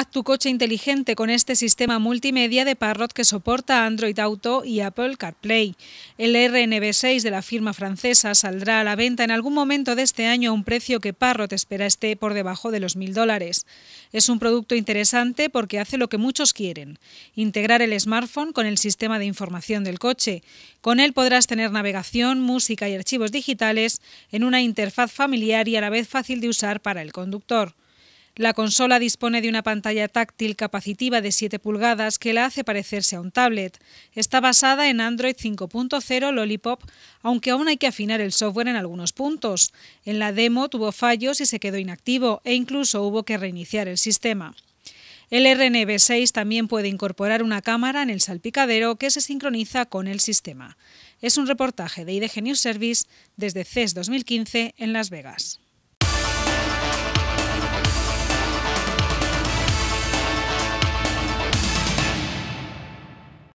Haz tu coche inteligente con este sistema multimedia de Parrot que soporta Android Auto y Apple CarPlay. El RNB6 de la firma francesa saldrá a la venta en algún momento de este año a un precio que Parrot espera esté por debajo de los mil dólares. Es un producto interesante porque hace lo que muchos quieren, integrar el smartphone con el sistema de información del coche. Con él podrás tener navegación, música y archivos digitales en una interfaz familiar y a la vez fácil de usar para el conductor. La consola dispone de una pantalla táctil capacitiva de 7 pulgadas que la hace parecerse a un tablet. Está basada en Android 5.0 Lollipop, aunque aún hay que afinar el software en algunos puntos. En la demo tuvo fallos y se quedó inactivo e incluso hubo que reiniciar el sistema. El RNB6 también puede incorporar una cámara en el salpicadero que se sincroniza con el sistema. Es un reportaje de IDG News Service desde CES 2015 en Las Vegas.